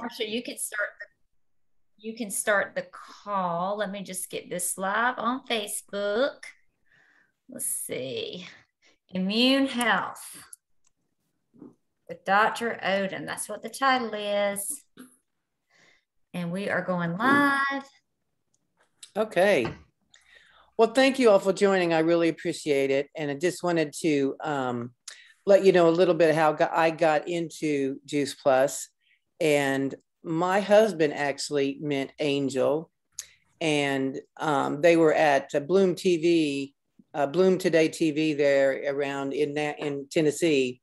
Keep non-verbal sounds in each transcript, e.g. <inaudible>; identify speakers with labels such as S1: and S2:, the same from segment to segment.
S1: Marsha, you can start. You can start the call. Let me just get this live on Facebook. Let's see. Immune health with Dr. Odom. That's what the title is. And we are going live.
S2: Okay. Well, thank you all for joining. I really appreciate it. And I just wanted to um, let you know a little bit how I got into Juice Plus. And my husband actually met Angel, and um, they were at uh, Bloom TV, uh, Bloom Today TV there around in, in Tennessee.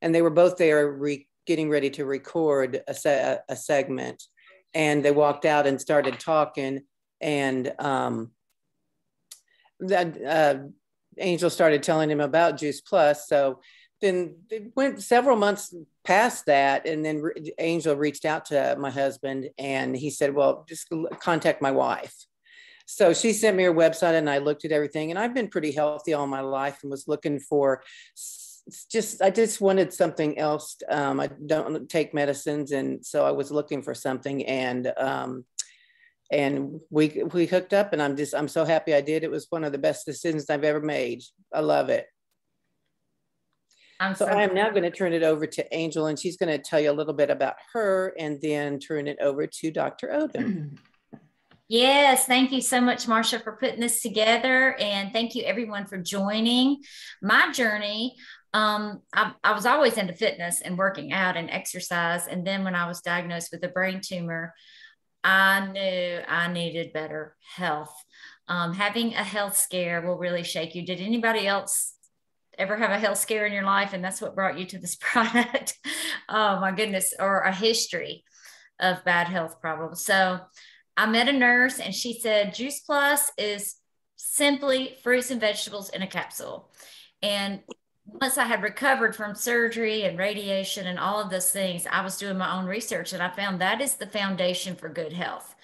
S2: And they were both there re- getting ready to record a, se- a segment. And they walked out and started talking. And um, that uh, Angel started telling him about Juice Plus. So then it went several months past that, and then Re- Angel reached out to my husband, and he said, "Well, just contact my wife." So she sent me her website, and I looked at everything. And I've been pretty healthy all my life, and was looking for just I just wanted something else. Um, I don't take medicines, and so I was looking for something, and um, and we we hooked up and i'm just i'm so happy i did it was one of the best decisions i've ever made i love it I'm so, so I am now going to turn it over to Angel, and she's going to tell you a little bit about her, and then turn it over to Dr. Odom. <clears throat>
S1: Yes, thank you so much, Marsha, for putting this together, and thank you everyone for joining my journey. Um, I, I was always into fitness and working out and exercise, and then when I was diagnosed with a brain tumor, I knew I needed better health. Um, having a health scare will really shake you. Did anybody else ever have a health scare in your life and that's what brought you to this <laughs> product? oh my goodness, or a history of bad health problems. So I met a nurse and she said Juice Plus is simply fruits and vegetables in a capsule. And once I had recovered from surgery and radiation and all of those things, I was doing my own research and I found that is the foundation for good health.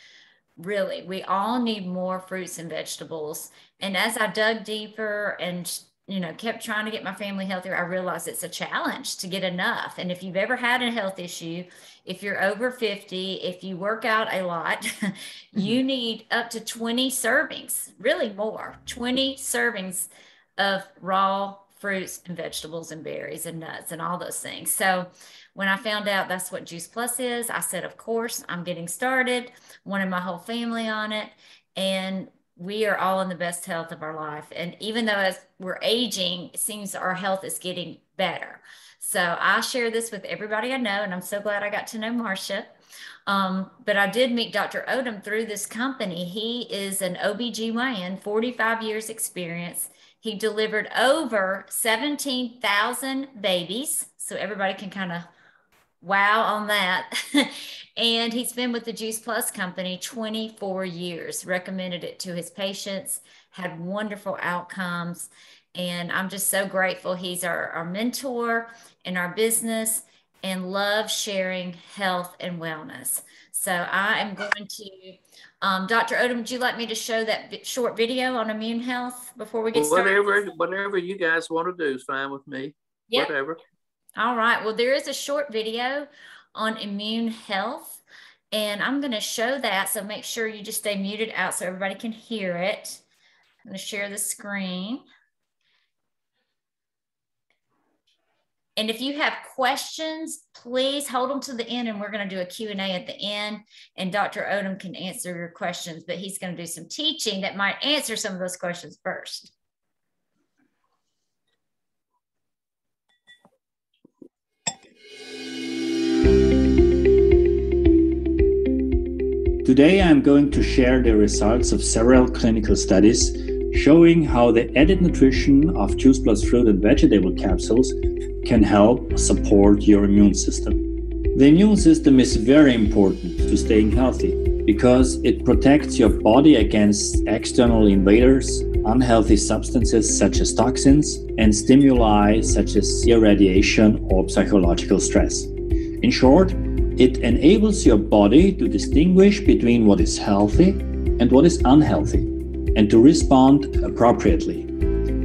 S1: Really, we all need more fruits and vegetables. And as I dug deeper and you know kept trying to get my family healthier, I realized it's a challenge to get enough. And if you've ever had a health issue, if you're over 50, if you work out a lot, <laughs> you mm-hmm. need up to 20 servings, really more, 20 servings of raw fruits and vegetables and berries and nuts and all those things. So when I found out that's what Juice Plus is, I said, of course, I'm getting started, wanted my whole family on it. And we are all in the best health of our life. And even though as we're aging, it seems our health is getting better. So I share this with everybody I know, and I'm so glad I got to know Marcia. Um, but I did meet Dr. Odom through this company. He is an OBGYN, 45 years experience. He delivered over 17,000 babies. So everybody can kind of wow on that. <laughs> and he's been with the Juice Plus company 24 years, recommended it to his patients, had wonderful outcomes. And I'm just so grateful. He's our, our mentor in our business and love sharing health and wellness. So I am going to um, Dr. Odom, would you like me to show that short video on immune health before we get
S3: started? Whatever, whatever you guys want to do is fine with me. Yep. Whatever.
S1: All right. Well, there is a short video on immune health, and I'm going to show that. So make sure you just stay muted out so everybody can hear it. I'm going to share the screen. And if you have questions, please hold them to the end and we're going to do a Q&A at the end and Dr. Odom can answer your questions, but he's going to do some teaching that might answer some of those questions first.
S4: Today I'm going to share the results of several clinical studies showing how the added nutrition of Juice Plus fruit and vegetable capsules can help support your immune system. The immune system is very important to staying healthy because it protects your body against external invaders, unhealthy substances such as toxins, and stimuli such as irradiation or psychological stress. In short, it enables your body to distinguish between what is healthy and what is unhealthy and to respond appropriately.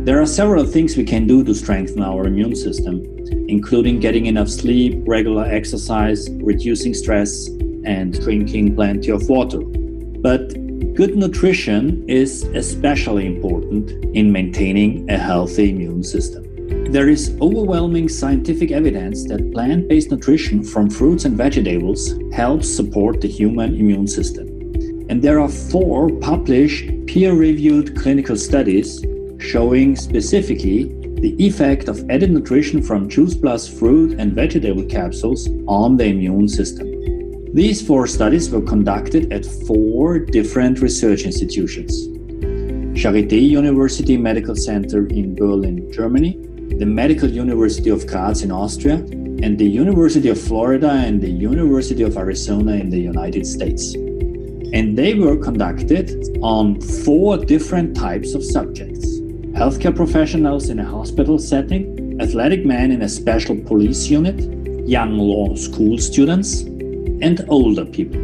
S4: There are several things we can do to strengthen our immune system, including getting enough sleep, regular exercise, reducing stress, and drinking plenty of water. But good nutrition is especially important in maintaining a healthy immune system. There is overwhelming scientific evidence that plant based nutrition from fruits and vegetables helps support the human immune system. And there are four published peer reviewed clinical studies showing specifically the effect of added nutrition from Juice Plus fruit and vegetable capsules on the immune system. These four studies were conducted at four different research institutions Charité University Medical Center in Berlin, Germany, the Medical University of Graz in Austria, and the University of Florida and the University of Arizona in the United States. And they were conducted on four different types of subjects healthcare professionals in a hospital setting, athletic men in a special police unit, young law school students, and older people.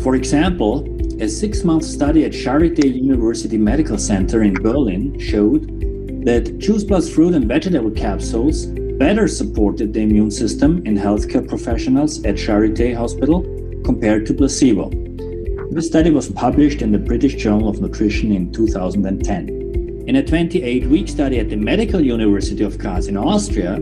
S4: For example, a six month study at Charité University Medical Center in Berlin showed that Juice Plus fruit and vegetable capsules better supported the immune system in healthcare professionals at Charité Hospital compared to placebo. This study was published in the British Journal of Nutrition in 2010. In a 28 week study at the Medical University of Graz in Austria,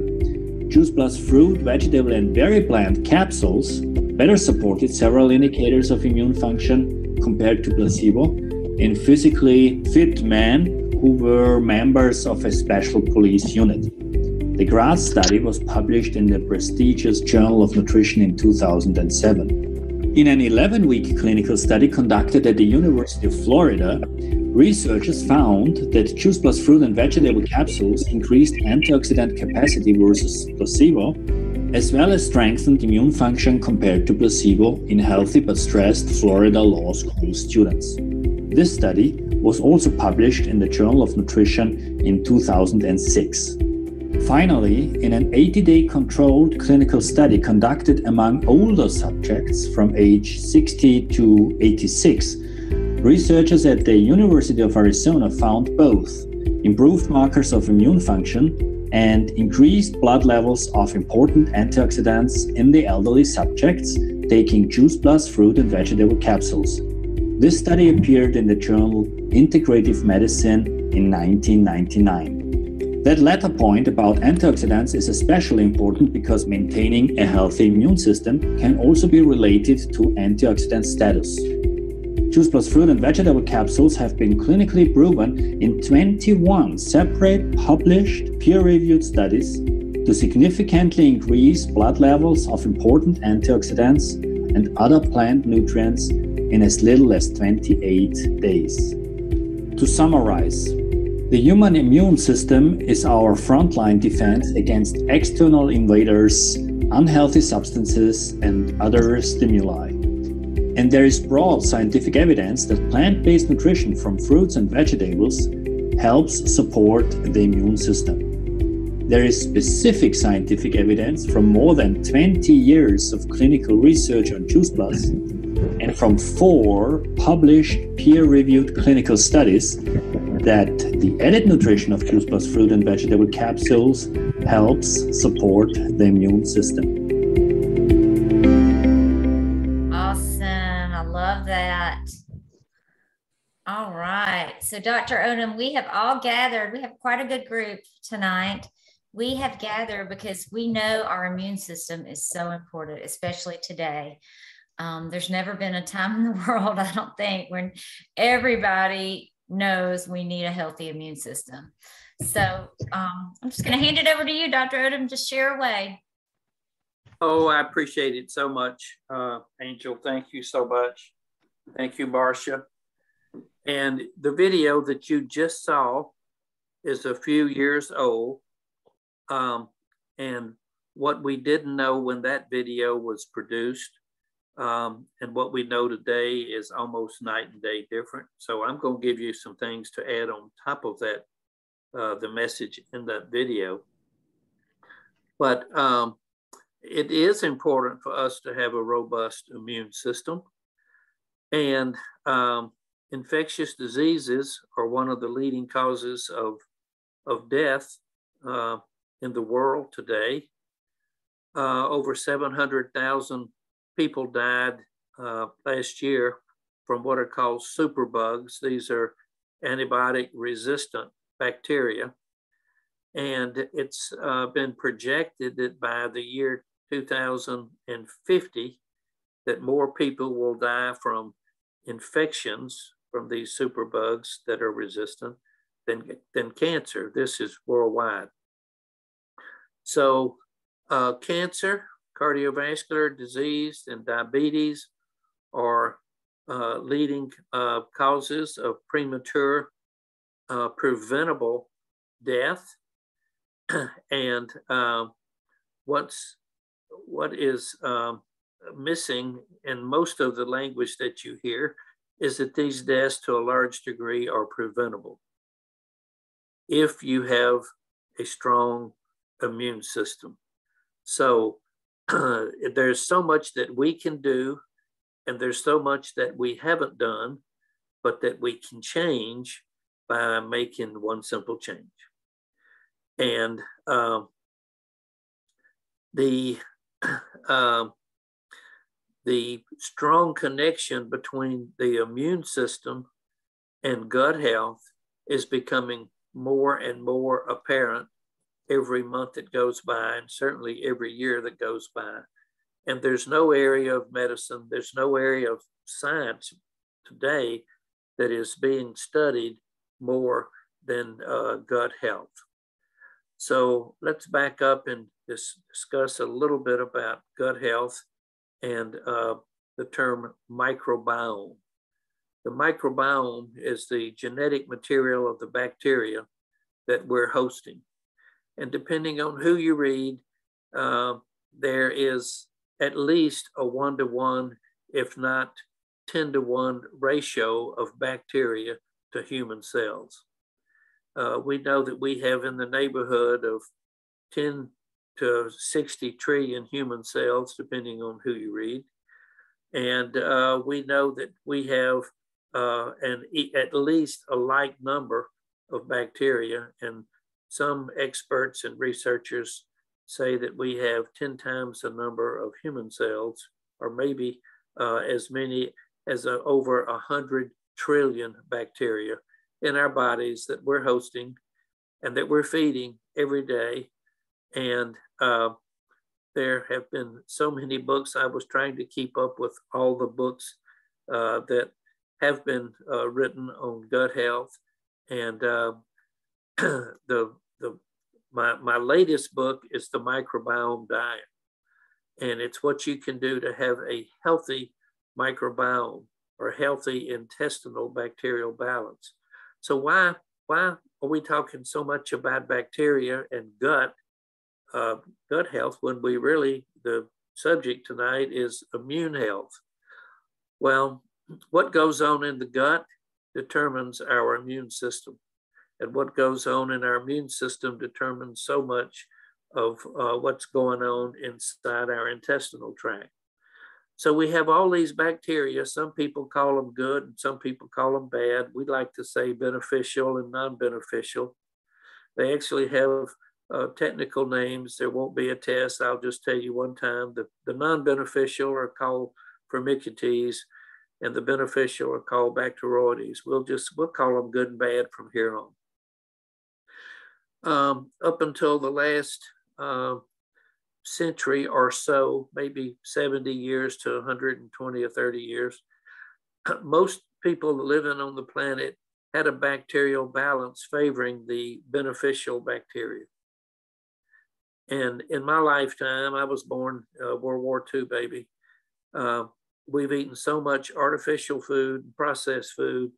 S4: Juice Plus fruit, vegetable, and berry plant capsules better supported several indicators of immune function compared to placebo in physically fit men who were members of a special police unit. The Graz study was published in the prestigious Journal of Nutrition in 2007. In an 11 week clinical study conducted at the University of Florida, researchers found that Juice Plus fruit and vegetable capsules increased antioxidant capacity versus placebo as well as strengthened immune function compared to placebo in healthy but stressed Florida law school students. This study was also published in the Journal of Nutrition in 2006. Finally, in an 80 day controlled clinical study conducted among older subjects from age 60 to 86, researchers at the University of Arizona found both improved markers of immune function and increased blood levels of important antioxidants in the elderly subjects taking Juice Plus fruit and vegetable capsules. This study appeared in the journal Integrative Medicine in 1999. That latter point about antioxidants is especially important because maintaining a healthy immune system can also be related to antioxidant status. Juice Plus fruit and vegetable capsules have been clinically proven in 21 separate published peer reviewed studies to significantly increase blood levels of important antioxidants and other plant nutrients in as little as 28 days. To summarize, the human immune system is our frontline defense against external invaders, unhealthy substances, and other stimuli. And there is broad scientific evidence that plant based nutrition from fruits and vegetables helps support the immune system. There is specific scientific evidence from more than 20 years of clinical research on Juice Plus and from four published peer reviewed clinical studies that the added nutrition of Juice Plus fruit and vegetable capsules helps support the immune system. Awesome, I love that.
S1: All right. So, Dr. Odom, we have all gathered, we have quite a good group tonight. We have gathered because we know our immune system is so important, especially today. Um, there's never been a time in the <laughs> world, I don't think, when everybody knows we need a healthy immune system. So um, I'm just going to hand it over to you, Dr. Odom. Just share away.
S3: Oh, I appreciate it so much, uh, Angel. Thank you so much. Thank you, Marcia. And the video that you just saw is a few years old. Um, and what we didn't know when that video was produced um, and what we know today is almost night and day different. So I'm going to give you some things to add on top of that, uh, the message in that video. But um, it is important for us to have a robust immune system. And um, infectious diseases are one of the leading causes of, of death uh, in the world today. uh, over 700,000 people died uh, last year from what are called superbugs. These are antibiotic resistant bacteria. And it's uh, been projected that by the year 2050, that more people will die from infections from these superbugs that are resistant than, than cancer. This is worldwide. So uh, cancer, cardiovascular disease, and diabetes are uh, leading uh, causes of premature uh, preventable death. <clears throat> and um, what's what is um, missing in most of the language that you hear is that these deaths to a large degree are preventable if you have a strong immune system. So <clears throat> there's so much that we can do, and there's so much that we haven't done, but that we can change by making one simple change. And um, the <clears throat> uh, the strong connection between the immune system and gut health is becoming more and more apparent every month that goes by, and certainly every year that goes by. And there's no area of medicine, there's no area of science today that is being studied more than uh, gut health. So let's back up and dis- discuss a little bit about gut health and uh, the term microbiome. The microbiome is the genetic material of the bacteria that we're hosting. And depending on who you read, uh, there is at least a one to one, if not 10 to 1 ratio of bacteria to human cells. Uh, we know that we have in the neighborhood of 10 to 60 trillion human cells, depending on who you read. And uh, we know that we have uh, an, at least a like number of bacteria. And some experts and researchers say that we have 10 times the number of human cells, or maybe uh, as many as uh, over 100 trillion bacteria in our bodies that we're hosting and that we're feeding every day. And uh, there have been so many books. I was trying to keep up with all the books uh, that have been uh, written on gut health. And uh, <clears throat> the, the, my, my latest book is The Microbiome Diet. And it's what you can do to have a healthy microbiome or healthy intestinal bacterial balance. So why, why are we talking so much about bacteria and gut uh, gut health when we really, the subject tonight is immune health. Well, what goes on in the gut determines our immune system. And what goes on in our immune system determines so much of uh, what's going on inside our intestinal tract. So we have all these bacteria. Some people call them good and some people call them bad. We like to say beneficial and non beneficial. They actually have uh, technical names. There won't be a test. I'll just tell you one time. The, the non-beneficial are called Firmicutes and the beneficial are called Bacteroides. We'll just, we'll call them good and bad from here on. Um, up until the last uh, century or so, maybe 70 years to 120 or 30 years, <clears throat> most people living on the planet had a bacterial balance favoring the beneficial bacteria. And in my lifetime, I was born uh, World War II baby. Uh, we've eaten so much artificial food, processed food,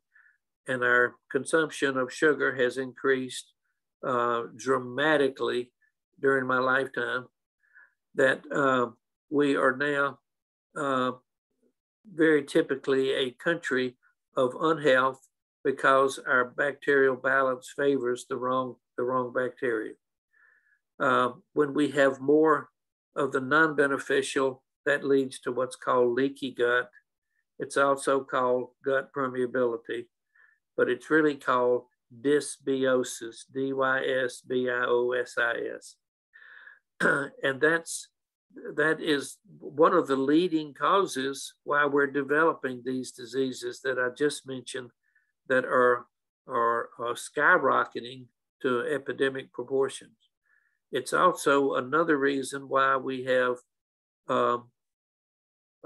S3: and our consumption of sugar has increased uh, dramatically during my lifetime that uh, we are now uh, very typically a country of unhealth because our bacterial balance favors the wrong, the wrong bacteria. Uh, when we have more of the non beneficial, that leads to what's called leaky gut. It's also called gut permeability, but it's really called dysbiosis, D Y S B I O S I S. <clears throat> And that's that is one of the leading causes why we're developing these diseases that I just mentioned that are, are, are skyrocketing to epidemic proportions. It's also another reason why we have um,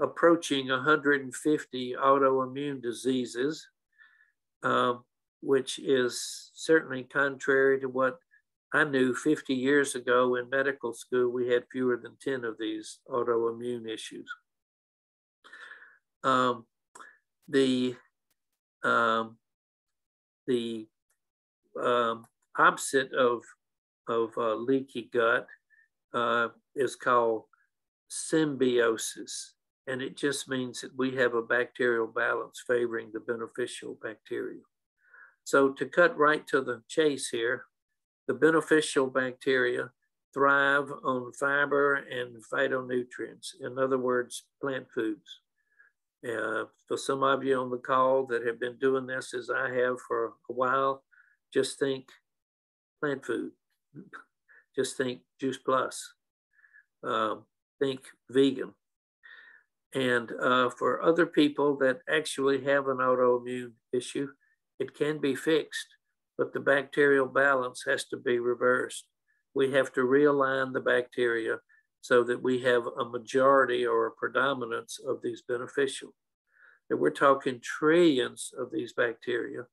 S3: approaching 150 autoimmune diseases, um, which is certainly contrary to what I knew 50 years ago in medical school, we had fewer than 10 of these autoimmune issues. Um, the um, the um, opposite of, of uh, leaky gut uh, is called symbiosis. And it just means that we have a bacterial balance favoring the beneficial bacteria. So to cut right to the chase here, the beneficial bacteria thrive on fiber and phytonutrients. In other words, plant foods. Uh, for some of you on the call that have been doing this as I have for a while, just think plant food. <laughs> just think Juice Plus. Um, think vegan. And uh, for other people that actually have an autoimmune issue, it can be fixed but the bacterial balance has to be reversed. We have to realign the bacteria so that we have a majority or a predominance of these beneficial. And we're talking trillions of these bacteria.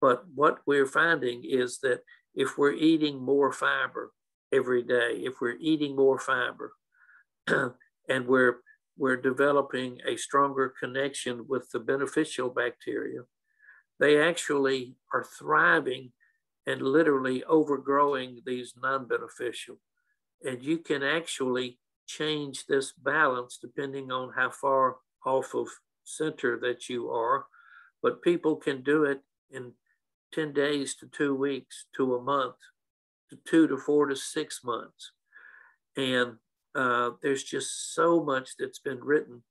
S3: But what we're finding is that if we're eating more fiber every day, if we're eating more fiber, <clears throat> and we're we're developing a stronger connection with the beneficial bacteria, they actually are thriving and literally overgrowing these non-beneficial. And you can actually change this balance depending on how far off of center that you are. But people can do it in 10 days to two weeks to a month to two to four to six months. And uh, there's just so much that's been written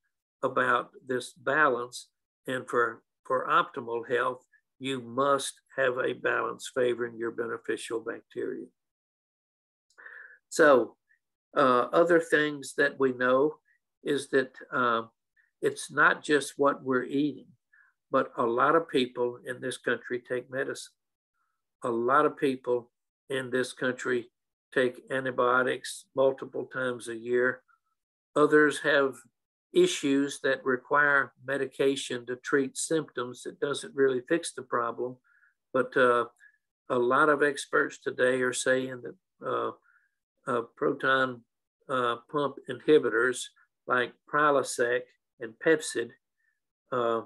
S3: about this balance. And for for optimal health, you must have a balance favoring your beneficial bacteria. So, uh, other things that we know is that uh, it's not just what we're eating, but a lot of people in this country take medicine. A lot of people in this country take antibiotics multiple times a year. Others have issues that require medication to treat symptoms that doesn't really fix the problem. But uh, a lot of experts today are saying that uh, proton uh, pump inhibitors like Prilosec and Pepcid uh,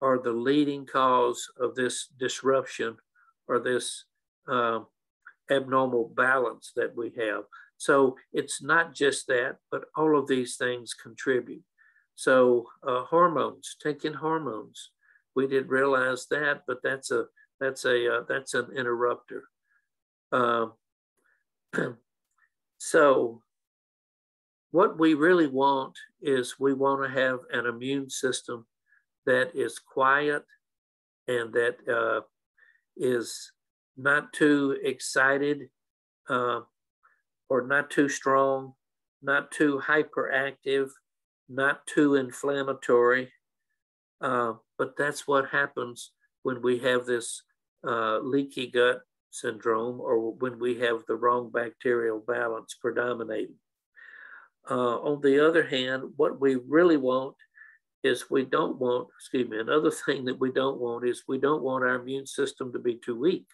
S3: are the leading cause of this disruption or this uh, abnormal balance that we have. So it's not just that, but all of these things contribute. So uh, hormones, taking hormones, we didn't realize that, but that's a that's a uh, that's an interrupter. Um, <clears throat> so what we really want is we want to have an immune system that is quiet and that uh, is not too excited uh, or not too strong, not too hyperactive, not too inflammatory. Uh, but that's what happens when we have this uh, leaky gut syndrome or when we have the wrong bacterial balance predominating. Uh, on the other hand, what we really want is we don't want, excuse me, another <laughs> thing that we don't want is we don't want our immune system to be too weak.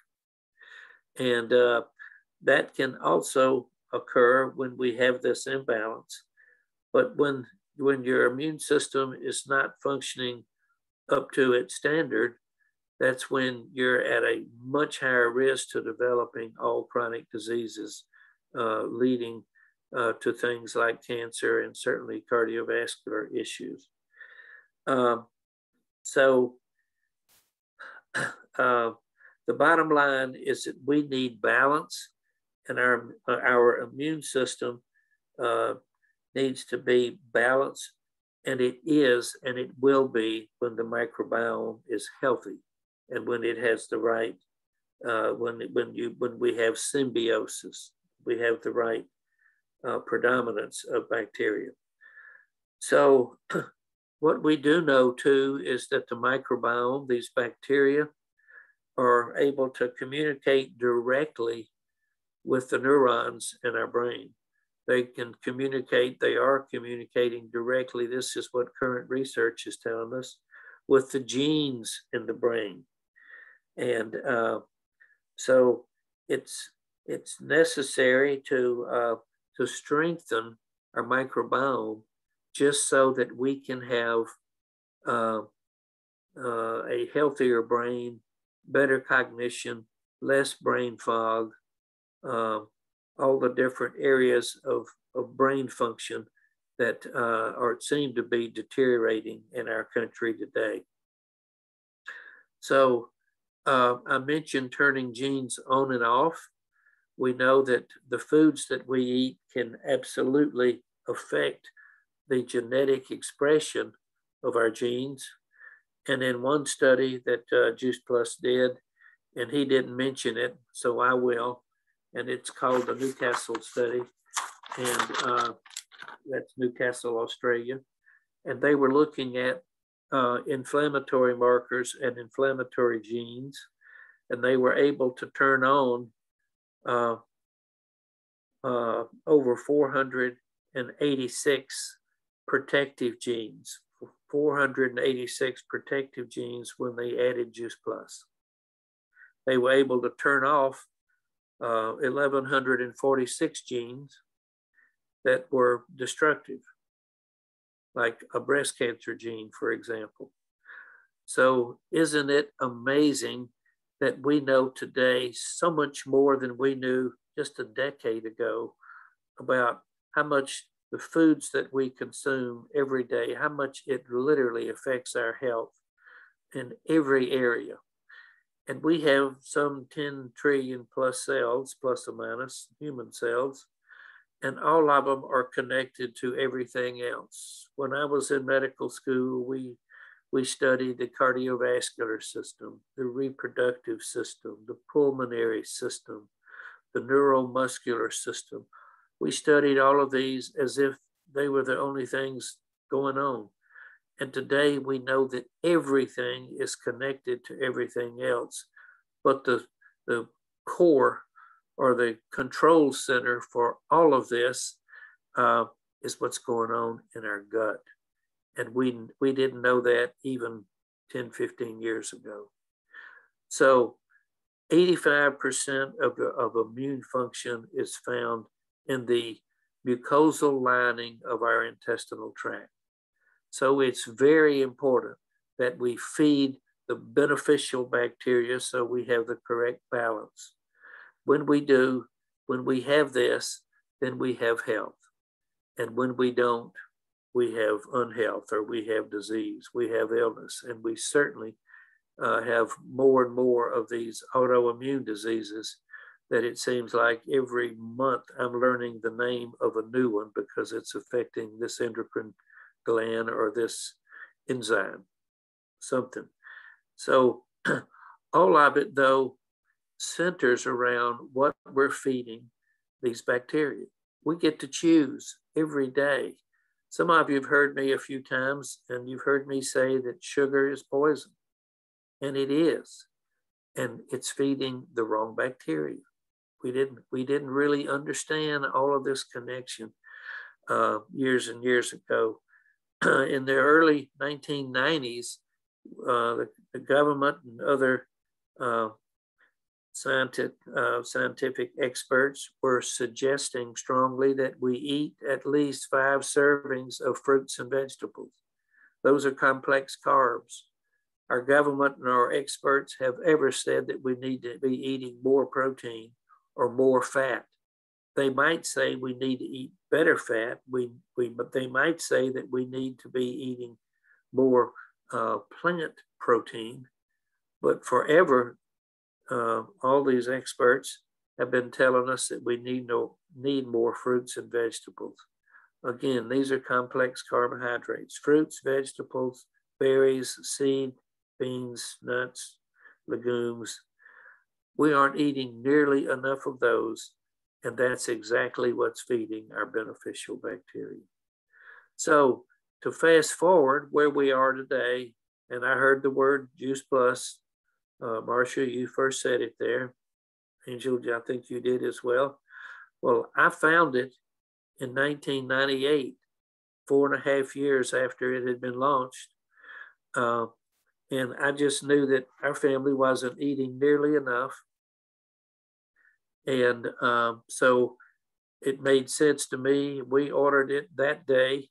S3: And uh, that can also occur when we have this imbalance. But when, when your immune system is not functioning up to its standard, that's when you're at a much higher risk to developing all chronic diseases, uh, leading uh, to things like cancer and certainly cardiovascular issues. Um, so, <clears throat> uh, the bottom line is that we need balance and our, our immune system uh, needs to be balanced. And it is, and it will be when the microbiome is healthy and when it has the right, uh, when, when, you, when we have symbiosis, we have the right uh, predominance of bacteria. So <clears throat> what we do know too is that the microbiome, these bacteria, are able to communicate directly with the neurons in our brain. They can communicate, they are communicating directly. This is what current research is telling us with the genes in the brain. And uh, so it's, it's necessary to, uh, to strengthen our microbiome just so that we can have uh, uh, a healthier brain, better cognition, less brain fog, uh, all the different areas of, of brain function that uh, are seem to be deteriorating in our country today. So uh, I mentioned turning genes on and off. We know that the foods that we eat can absolutely affect the genetic expression of our genes. And in one study that uh, Juice Plus did, and he didn't mention it, so I will, and it's called the Newcastle study, and uh, that's Newcastle, Australia. And they were looking at uh, inflammatory markers and inflammatory genes, and they were able to turn on uh, uh over 486 protective genes, 486 protective genes when they added Juice Plus. They were able to turn off uh, 1,146 genes that were destructive, like a breast cancer gene, for example. So, isn't it amazing that we know today so much more than we knew just a decade ago about how much the foods that we consume every day, how much it literally affects our health in every area. And we have some 10 trillion plus cells, plus or minus human cells, and all of them are connected to everything else. When I was in medical school, we we studied the cardiovascular system, the reproductive system, the pulmonary system, the neuromuscular system, we studied all of these as if they were the only things going on. And today we know that everything is connected to everything else. But the, the core or the control center for all of this uh, is what's going on in our gut. And we, we didn't know that even 10, 15 years ago. So 85% of, the, of immune function is found in the mucosal lining of our intestinal tract. So it's very important that we feed the beneficial bacteria so we have the correct balance. When we do, when we have this, then we have health. And when we don't, we have unhealth or we have disease, we have illness, and we certainly uh, have more and more of these autoimmune diseases that it seems like every month I'm learning the name of a new one because it's affecting this endocrine gland or this enzyme, something. So <clears throat> all of it, though, centers around what we're feeding these bacteria. We get to choose every day. Some of you have heard me a few times, and you've heard me say that sugar is poison, and it is. And it's feeding the wrong bacteria we didn't we didn't really understand all of this connection uh, years and years ago. <clears throat> In the early 1990s, uh, the, the, government and other uh, scientific, uh, scientific experts were suggesting strongly that we eat at least five servings of fruits and vegetables. Those are complex carbs. Our government and our experts have ever said that we need to be eating more protein or more fat. They might say we need to eat better fat, we, we, but they might say that we need to be eating more uh, plant protein. But forever, uh, all these experts have been telling us that we need no need more fruits and vegetables. Again, these are complex carbohydrates: fruits, vegetables, berries, seed, beans, nuts, legumes, we aren't eating nearly enough of those. And that's exactly what's feeding our beneficial bacteria. So to fast forward where we are today, and I heard the word Juice Plus. Uh, Marcia, you first said it there. Angel, I think you did as well. Well, I found it in 1998, four and a half years after it had been launched. Uh, and I just knew that our family wasn't eating nearly enough. And um, so it made sense to me. We ordered it that day.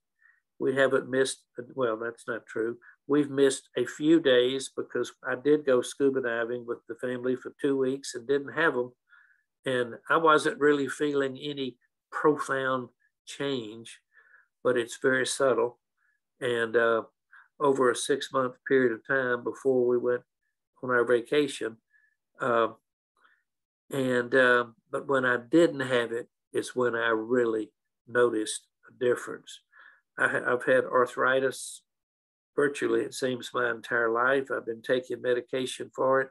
S3: We haven't missed, well, that's not true. We've missed a few days because I did go scuba diving with the family for two weeks and didn't have them. And I wasn't really feeling any profound change, but it's very subtle. And uh, over a six month period of time before we went on our vacation. Uh, and uh, but when I didn't have it, it's when I really noticed a difference. I, have had arthritis virtually, it seems, my entire life. I've been taking medication for it.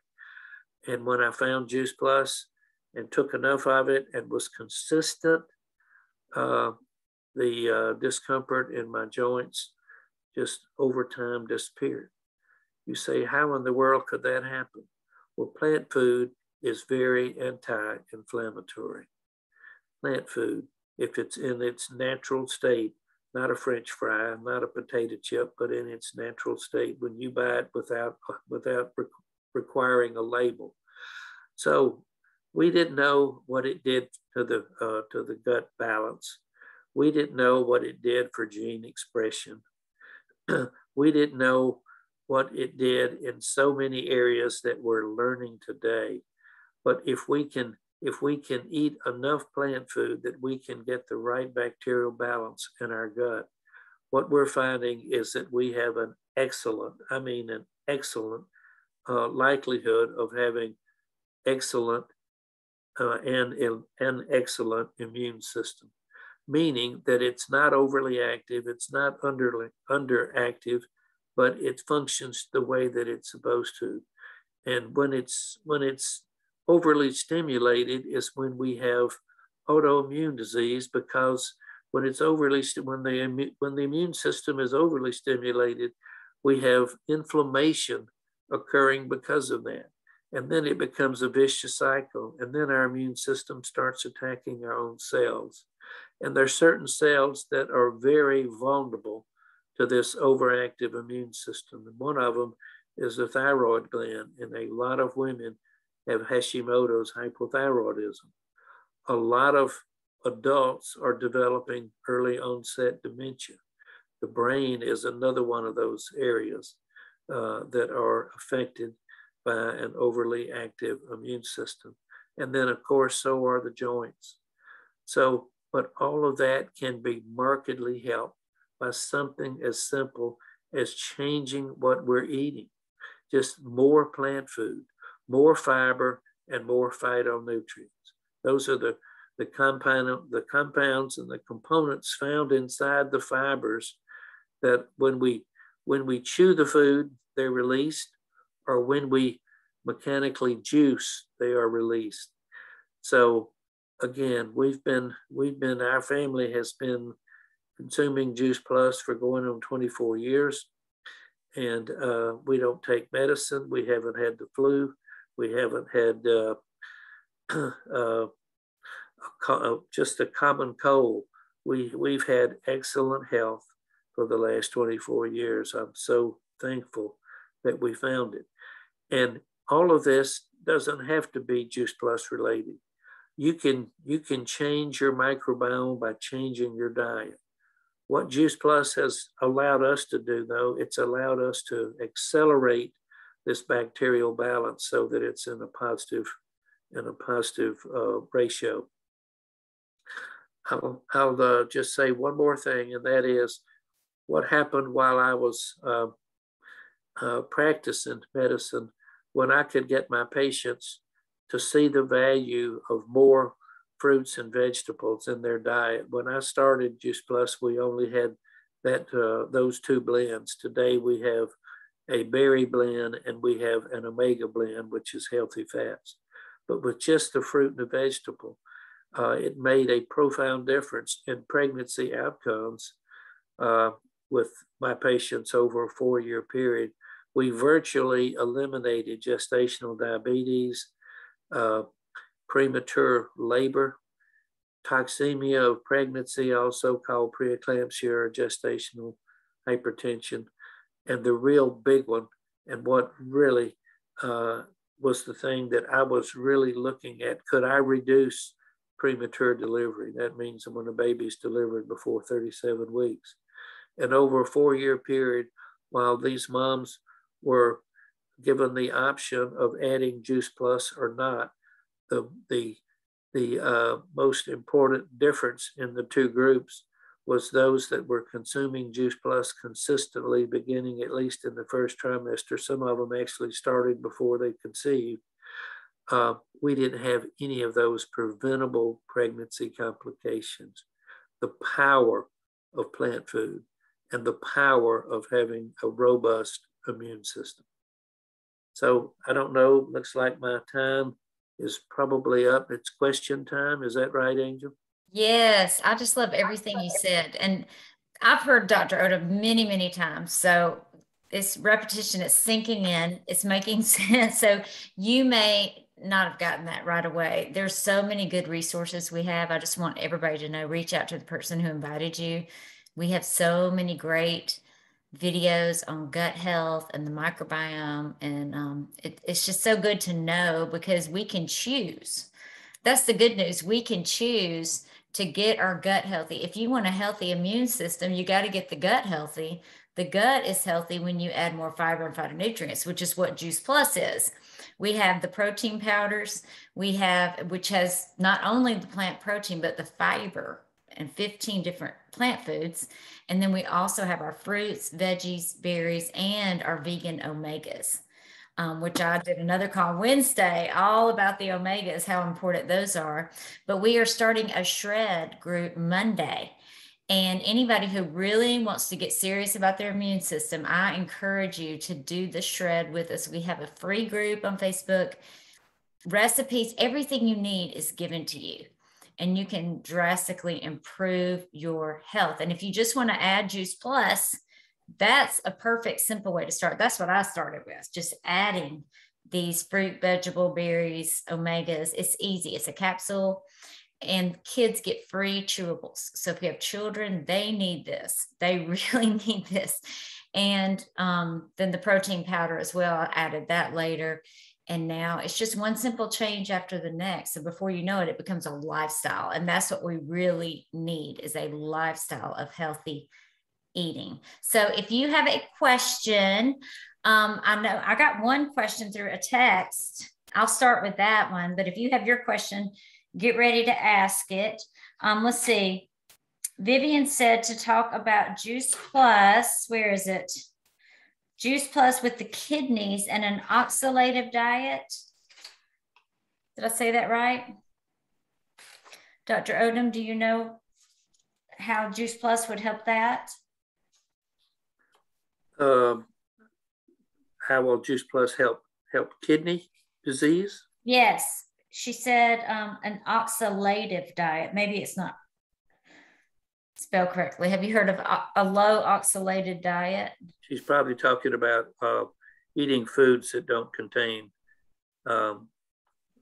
S3: And when I found Juice Plus and took enough of it and was consistent, uh, the uh, discomfort in my joints just over time disappeared. You say, how in the world could that happen? Well, plant food is very anti inflammatory. Plant food, if it's in its natural state, not a French fry, not a potato chip, but in its natural state when you buy it without, without re- requiring a label. So we didn't know what it did to the, uh, to the gut balance. We didn't know what it did for gene expression. <clears throat> we didn't know what it did in so many areas that we're learning today. But if we can if we can eat enough plant food that we can get the right bacterial balance in our gut, what we're finding is that we have an excellent, I mean, an excellent uh, likelihood of having excellent uh, and an excellent immune system meaning that it's not overly active, it's not under, underactive, but it functions the way that it's supposed to. And when it's when it's overly stimulated is when we have autoimmune disease because when it's overly when the when the immune system is overly stimulated, we have inflammation occurring because of that. And then it becomes a vicious cycle. And then our immune system starts attacking our own cells. And there are certain cells that are very vulnerable to this overactive immune system. And one of them is the thyroid gland. And a lot of women have Hashimoto's hypothyroidism. A lot of adults are developing early onset dementia. The brain is another one of those areas uh, that are affected by an overly active immune system. And then, of course, so are the joints. So but all of that can be markedly helped by something as simple as changing what we're eating. Just more plant food, more fiber, and more phytonutrients. Those are the, the, compound, the compounds and the components found inside the fibers that when we when we chew the food, they're released, or when we mechanically juice, they are released. So again, we've been we've been our family has been consuming Juice Plus for going on 24 years, and uh, we don't take medicine. We haven't had the flu. We haven't had uh, <clears throat> uh, a, uh, just a common cold. We we've had excellent health for the last 24 years. I'm so thankful that we found it, and all of this doesn't have to be Juice Plus related you can you can change your microbiome by changing your diet. What Juice Plus has allowed us to do, though, it's allowed us to accelerate this bacterial balance so that it's in a positive in a positive uh, ratio. I'll, I'll uh, just say one more thing, and that is what happened while I was uh, uh practicing medicine when I could get my patients to see the value of more fruits and vegetables in their diet. When I started Juice Plus, we only had that uh, those two blends. Today we have a berry blend and we have an omega blend, which is healthy fats. But with just the fruit and the vegetable, uh, it made a profound difference in pregnancy outcomes uh, with my patients over a four year period. We virtually eliminated gestational diabetes, uh, premature labor, toxemia of pregnancy, also called preeclampsia or gestational hypertension, and the real big one, and what really uh, was the thing that I was really looking at. Could I reduce premature delivery? That means when a baby's delivered before 37 weeks. And over a four year period, while these moms were given the option of adding Juice Plus or not, the, the, the uh, most important difference in the two groups was those that were consuming Juice Plus consistently, beginning at least in the first trimester. Some of them actually started before they conceived. Uh, we didn't have any of those preventable pregnancy complications. The power of plant food and the power of having a robust immune system. So I don't know, looks like my time is probably up. It's question time. Is that right, Angel?
S1: Yes, I just love everything you said. And I've heard Dr. Odom many, many times. So it's repetition, it's sinking in, it's making <laughs> sense. So you may not have gotten that right away. There's so many good resources we have. I just want everybody to know reach out to the person who invited you. We have so many great videos on gut health and the microbiome. And um, it, it's just so good to know because we can choose. That's the good news. We can choose to get our gut healthy. If you want a healthy immune system, you got to get the gut healthy. The gut is healthy when you add more fiber and phytonutrients, which is what Juice Plus is. We have the protein powders, we have, which has not only the plant protein, but the fiber and 15 different plant foods. And then we also have our fruits, veggies, berries, and our vegan omegas um, which I did another call Wednesday all about the omegas, how important those are. But we are starting a shred group Monday. And anybody who really wants to get serious about their immune system, I encourage you to do the shred with us. We have a free group on Facebook. Recipes, everything you need is given to you and you can drastically improve your health. And if you just want to add Juice Plus, that's a perfect simple way to start. That's what I started with, just adding these fruit, vegetable, berries, omegas. It's easy. It's a capsule and kids get free chewables. So if you have children, they need this. They <laughs> really need this. And um, then the protein powder as well. I added that later. And now it's just one simple change after the next. So before you know it, it becomes a lifestyle. And that's what we really need is a lifestyle of healthy eating. So if you have a question, um, I know I got one question through a text. I'll start with that one. But if you have your question, get ready to ask it. Um, let's see. Vivian said to talk about Juice Plus. Where is it? Juice Plus with the kidneys and an oxalative diet. Did I say that right? Dr. Odom, do you know how Juice Plus would help that?
S3: Uh, how will Juice Plus help help kidney disease?
S1: Yes, she said um, an oxalative diet. Maybe it's not spelled correctly. Have you heard of a low oxalated diet?
S3: She's probably talking about uh, eating foods that don't contain um,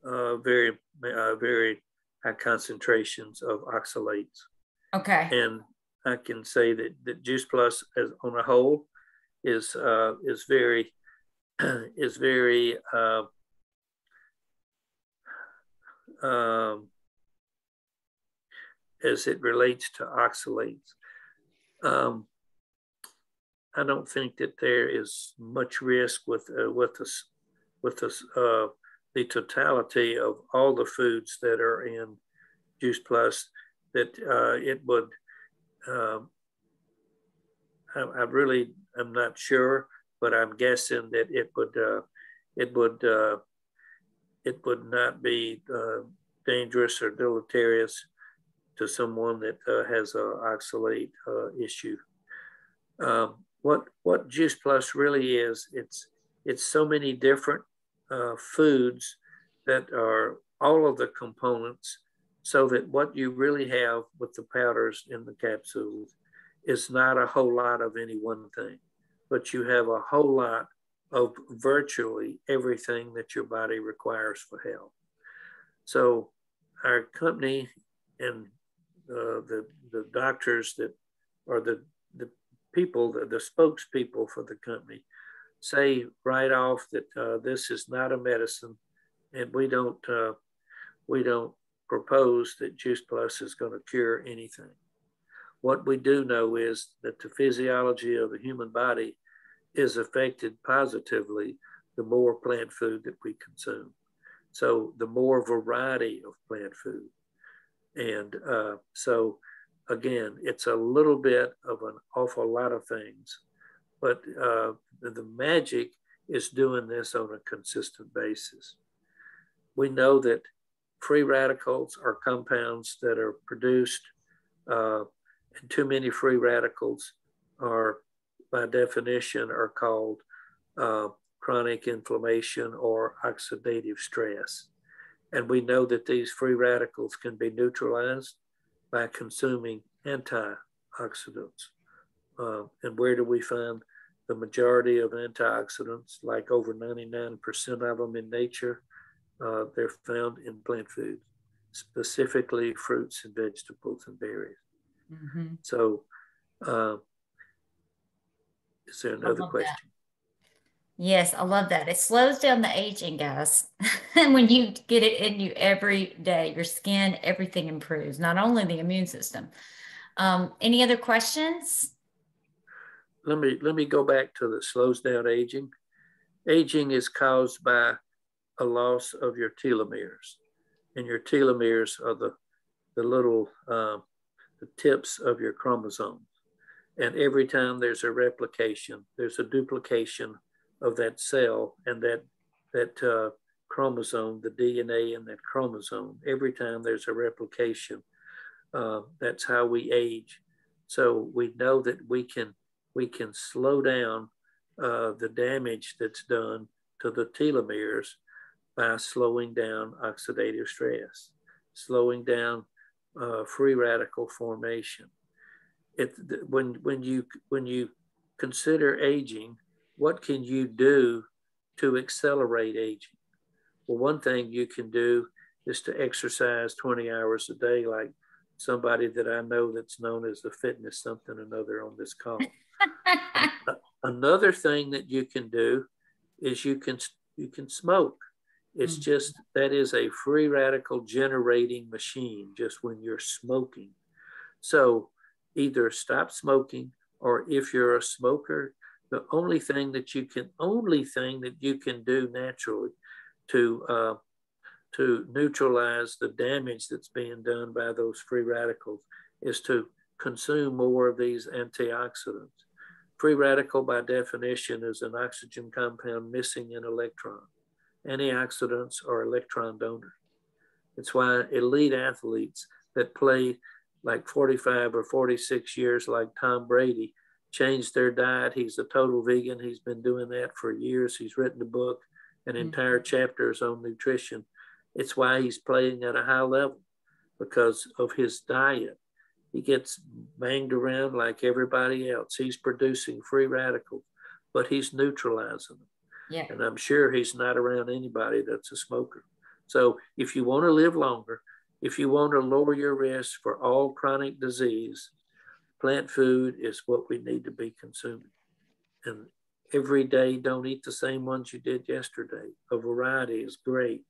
S3: uh, very uh, very high concentrations of oxalates.
S1: Okay.
S3: And I can say that, that Juice Plus, as on a whole, is uh, is very <clears throat> is very uh, um, as it relates to oxalates. Um, I don't think that there is much risk with uh, with us with us uh, the totality of all the foods that are in Juice Plus that uh, it would. Um, I, I, really I'm not sure, but I'm guessing that it would uh, it would uh, it would not be uh, dangerous or deleterious to someone that uh, has an oxalate uh, issue. Um, what what Juice Plus really is, it's it's so many different foods that are all of the components so that what you really have with the powders in the capsules is not a whole lot of any one thing, but you have a whole lot of virtually everything that your body requires for health. So our company and uh, the, the doctors that are the, the people, the, the spokespeople for the company say right off that uh, this is not a medicine and we don't, uh, we don't propose that Juice Plus is going to cure anything. What we do know is that the physiology of the human body is affected positively the more plant food that we consume. So the more variety of plant food. And uh, so again, it's a little bit of an awful lot of things, but uh, the magic is doing this on a consistent basis. We know that free radicals are compounds that are produced, uh, and too many free radicals are by definition are called uh, chronic inflammation or oxidative stress. And we know that these free radicals can be neutralized by consuming antioxidants. Uh, and where do we find the majority of antioxidants, like over 99% of them in nature? Uh, they're found in plant foods, specifically fruits and vegetables and berries. Mm-hmm. So, uh, is there another question?
S1: That. Yes, I love that. It slows down the aging, guys. <laughs> and when you get it in you every day, your skin, everything improves, not only the immune system. Um, any other questions?
S3: Let me let me go back to the slows down aging. Aging is caused by a loss of your telomeres, and your telomeres are the the little um, the tips of your chromosomes. And every time there's a replication, there's a duplication of that cell and that, that uh, chromosome, the DNA in that chromosome. Every time there's a replication, uh, that's how we age. So we know that we can, we can slow down uh, the damage that's done to the telomeres by slowing down oxidative stress, slowing down uh, free radical formation it when when you when you consider aging, what can you do to accelerate aging? Well, one thing you can do is to exercise 20 hours a day, like somebody that I know that's known as the fitness something another on this call. <laughs> another thing that you can do is you can you can smoke. It's mm-hmm. just that is a free radical generating machine just when you're smoking. So either stop smoking or if you're a smoker, the only thing that you can only thing that you can do naturally to uh, to neutralize the damage that's being done by those free radicals is to consume more of these antioxidants. Free radical, by definition, is an oxygen compound missing an electron. Antioxidants are electron donors. It's why elite athletes that play like 45 or 46 years, like Tom Brady, changed their diet. He's a total vegan. He's been doing that for years. He's written a book, an mm-hmm. entire chapters on nutrition. It's why he's playing at a high level because of his diet. He gets banged around like everybody else. He's producing free radicals, but he's neutralizing them. Yeah. And I'm sure he's not around anybody that's a smoker. So if you want to live longer, if you want to lower your risk for all chronic disease, plant food is what we need to be consuming. And every day, don't eat the same ones you did yesterday. A variety is great.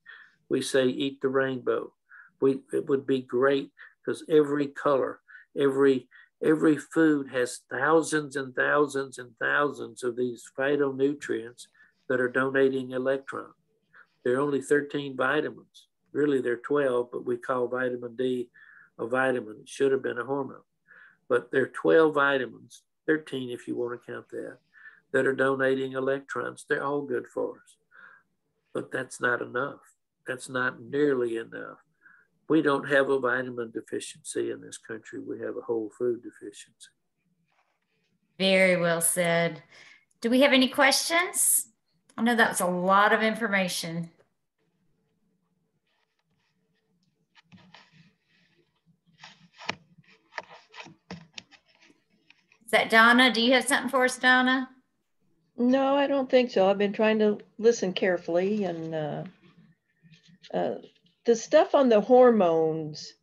S3: We say eat the rainbow. We, it would be great because every color, every every food has thousands and thousands and thousands of these phytonutrients that are donating electrons. There are only 13 vitamins really they're 12, but we call vitamin D a vitamin. It should have been a hormone. But there are 12 vitamins, 13 if you want to count that, that are donating electrons. They're all good for us. But that's not enough. That's not nearly enough. We don't have a vitamin deficiency in this country. We have a whole food deficiency.
S1: Very well said. Do we have any questions? I know that was a lot of information. Is that Donna? Do you have something for us, Donna?
S5: No, I don't think so. I've been trying to listen carefully, and uh, uh, the stuff on the hormones.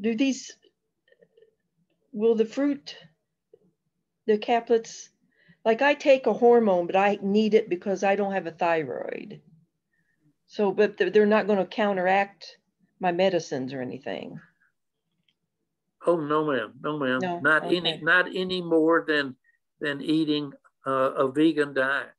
S5: Do these? Will the fruit, the caplets, like I take a hormone, but I need it because I don't have a thyroid. So, but they're, not going to counteract my medicines or anything.
S3: Oh no, ma'am, no, ma'am,
S5: No,
S3: not
S5: okay.
S3: any, not any more than than eating uh, a vegan diet.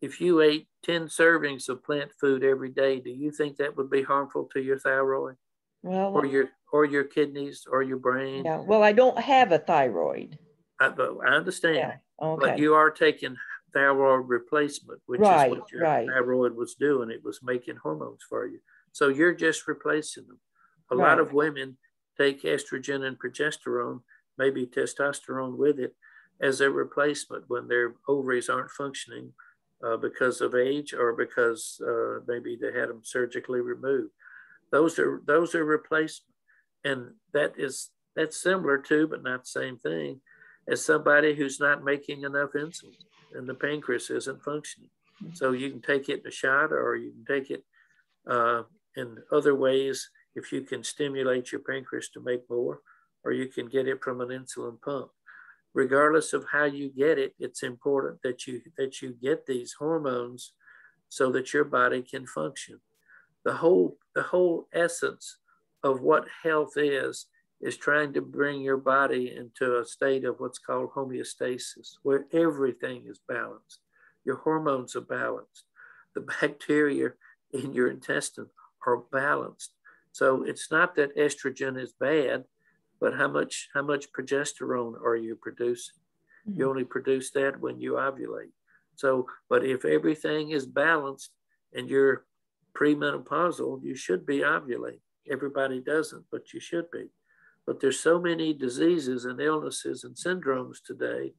S3: If you ate ten servings of plant food every day, do you think that would be harmful to your thyroid
S5: Well,
S3: or your or your kidneys or your brain?
S5: yeah. Well, I don't have a thyroid.
S3: I, but I understand,
S5: Yeah.
S3: But you are taking thyroid replacement, which
S5: Right,
S3: is what your
S5: right.
S3: thyroid was doing. It was making hormones for you. So you're just replacing them. A lot of women take estrogen and progesterone, maybe testosterone with it, as a replacement when their ovaries aren't functioning uh, because of age or because uh, maybe they had them surgically removed. Those are those are replacement, and that is that's similar to, but not the same thing, as somebody who's not making enough insulin and the pancreas isn't functioning. So you can take it in a shot, or you can take it uh, in other ways if you can stimulate your pancreas to make more, or you can get it from an insulin pump. Regardless of how you get it, it's important that you that you get these hormones so that your body can function. The whole the whole essence of what health is is trying to bring your body into a state of what's called homeostasis, where everything is balanced. Your hormones are balanced. The <laughs> bacteria in your intestine are balanced. So it's not that estrogen is bad, but how much how much progesterone are you producing? Mm-hmm. You only produce that when you ovulate. So, but if everything is balanced and you're premenopausal, you should be ovulating. Everybody doesn't, but you should be. But there's so many diseases and illnesses and syndromes today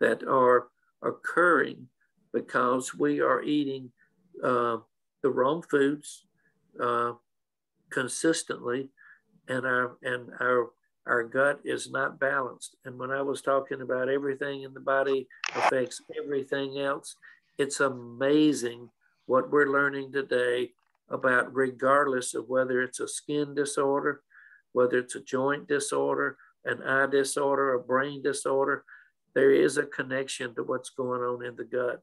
S3: that are occurring because we are eating uh, the wrong foods uh, consistently, and our and our our gut is not balanced. And when I was talking about everything in the body affects everything else, it's amazing what we're learning today about regardless of whether it's a skin disorder, whether it's a joint disorder, an eye disorder, a brain disorder, there is a connection to what's going on in the gut.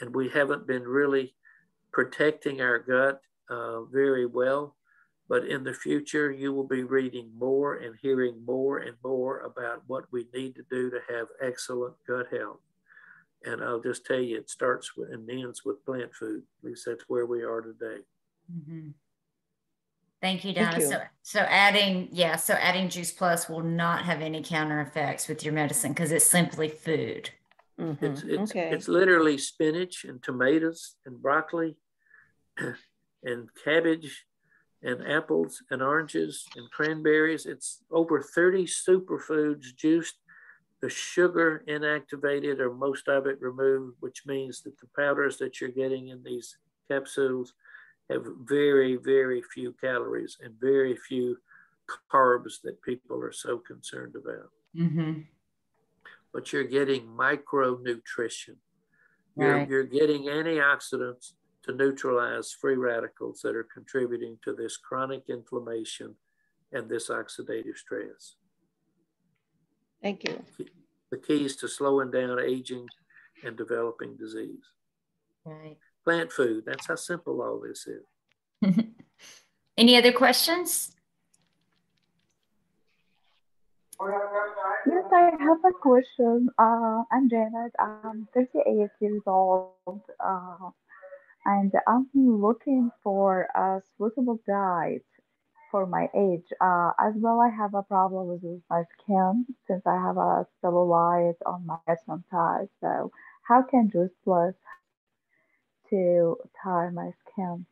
S3: And we haven't been really protecting our gut uh, very well. But in the future, you will be reading more and hearing more and more about what we need to do to have excellent gut health. And I'll just tell you, it starts with and ends with plant food. At least that's where we are today.
S1: Mhm. Thank you,
S5: Thank
S1: Donna.
S5: you.
S1: So, so adding, yeah, so adding Juice Plus will not have any counter effects with your medicine because it's simply food.
S5: Mhm.
S3: It's, it's,
S5: Okay.
S3: it's literally spinach and tomatoes and broccoli <clears throat> and cabbage and apples and oranges and cranberries. It's over 30 superfoods juiced, the sugar inactivated or most of it removed, which means that the powders that you're getting in these capsules have very, very few calories and very few carbs that people are so concerned about.
S1: Mm-hmm.
S3: But you're getting micronutrition. You're,
S1: Right.
S3: you're getting antioxidants to neutralize free radicals that are contributing to this chronic inflammation and this oxidative stress.
S5: Thank you.
S3: The keys to slowing down aging and developing disease.
S1: Right.
S3: Plant food, that's how simple all this is. <laughs>
S1: Any other questions?
S6: Yes, I have a question. Uh, I'm Janet. I'm 38 years old, uh, and I'm looking for a suitable diet for my age. Uh, as well, I have a problem with my skin since I have a cellulite on my side. So, how can Juice Plus to tie my skin?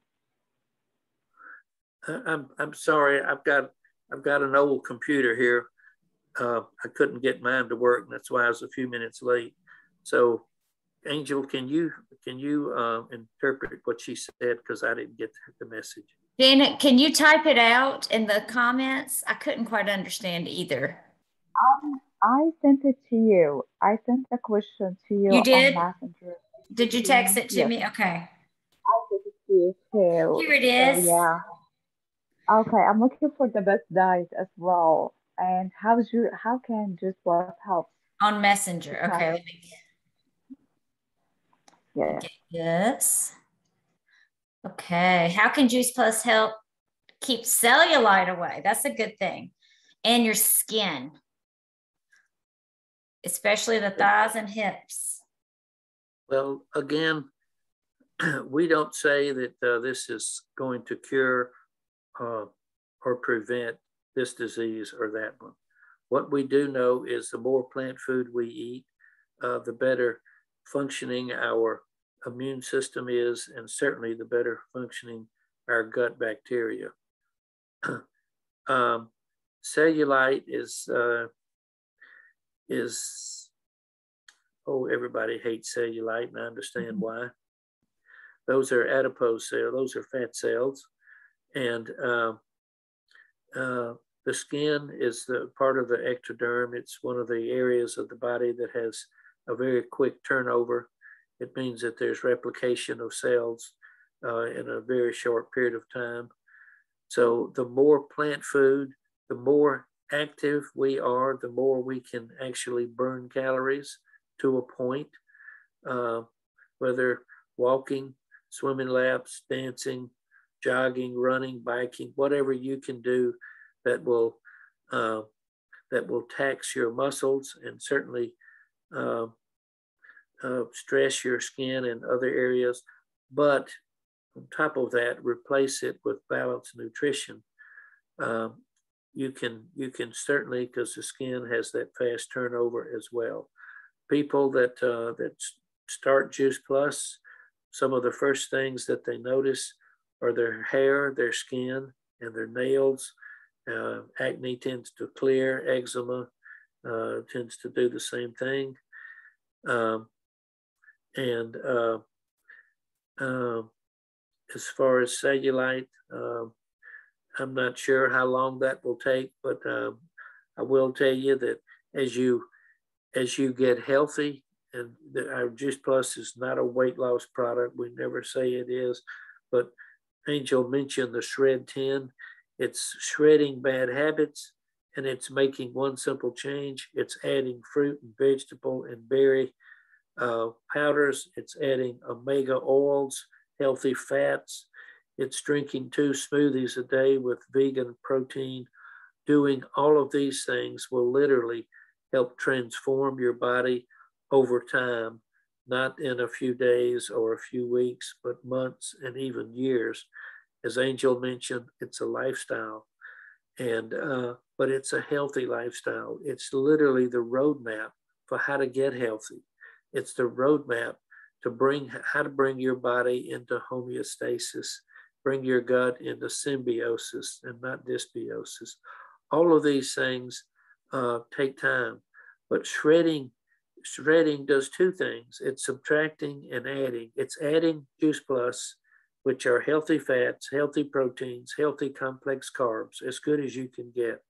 S3: I- I'm, I'm sorry, I've got, I've got an old computer here. Uh, I couldn't get mine to work, and that's why I was a few minutes late. So, Angel, can you, can you uh, interpret what she said? Because I didn't get the message.
S1: Janet, can you type it out in the comments? I couldn't quite understand either.
S6: Um, I sent it to you. I sent the question to you.
S1: You did?
S6: On Messenger.
S1: Did you text it to
S6: Yes.
S1: me? Okay.
S6: I sent it to you too.
S1: Here it
S6: So, yeah. Okay, I'm looking for the best diet as well. And how's your how can Juice Plus help?
S1: On Messenger.
S6: Okay.
S1: Let me
S6: Yeah.
S1: get this. Okay. How can Juice Plus help keep cellulite away? That's a good thing. And your skin, especially the thighs and hips.
S3: Well, again, <clears throat> we don't say that uh, this is going to cure uh, or prevent this disease or that one. What we do know is the more plant food we eat, uh, the better functioning our immune system is, and certainly the better functioning our gut bacteria. <clears throat> um, cellulite is uh, is oh everybody hates cellulite, and I understand
S1: Mhm.
S3: why. Those are adipose cells; those are fat cells, and um, uh, the skin is the part of the ectoderm. It's one of the areas of the body that has a very quick turnover. It means that there's replication of cells uh, in a very short period of time. So the more plant food, the more active we are, the more we can actually burn calories to a point, uh, whether walking, swimming laps, dancing, jogging, running, biking, whatever you can do that will uh, that will tax your muscles and certainly uh, uh, stress your skin and other areas. But on top of that, replace it with balanced nutrition. Um, you can you can certainly because the skin has that fast turnover as well. People that uh, that start Juice Plus, some of the first things that they notice are their hair, their skin, and their nails. Uh, acne tends to clear, eczema uh, tends to do the same thing. Um, and uh, um, as far as cellulite, um, I'm not sure how long that will take, but um, I will tell you that as you as you get healthy, and our Juice Plus is not a weight loss product. We never say it is, but Angel mentioned the Shred 10. It's shredding bad habits, and it's making one simple change. It's adding fruit and vegetable and berry uh, powders. It's adding omega oils, healthy fats. It's drinking two smoothies a day with vegan protein. Doing all of these things will literally help transform your body over time, not in a few days or a few weeks, but months and even years. As Angel mentioned, it's a lifestyle, and uh, but it's a healthy lifestyle. It's literally the roadmap for how to get healthy. It's the roadmap to bring how to bring your body into homeostasis, bring your gut into symbiosis and not dysbiosis. All of these things uh, take time, but shredding shredding does two things. It's subtracting and adding. It's adding Juice Plus, which are healthy fats, healthy proteins, healthy complex carbs, as good as you can get,